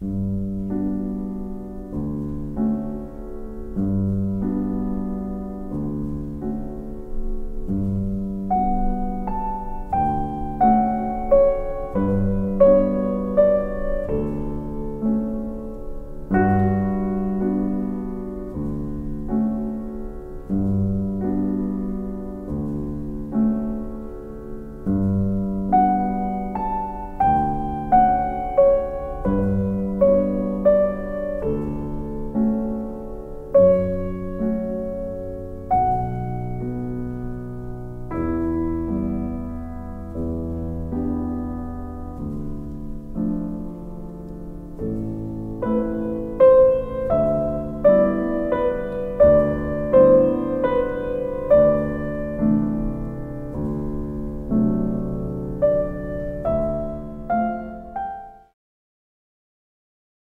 you